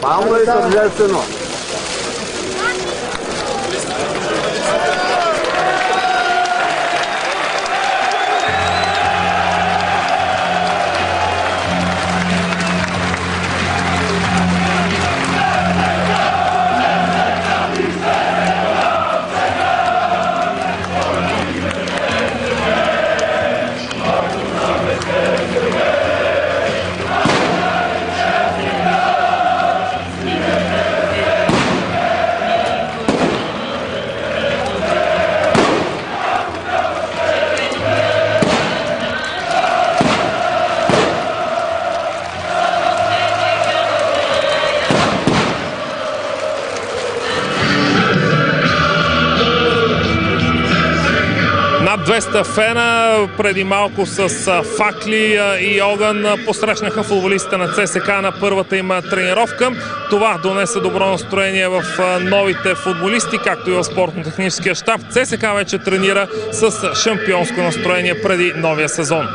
把我们的手机在震了。Над 200 фена преди малко с факли и огън посрещнаха футболистите на ЦСК на първата им тренировка. Това донесе добро настроение в новите футболисти, както и в спортно-техническия щаб. ЦСК вече тренира с шампионско настроение преди новия сезон.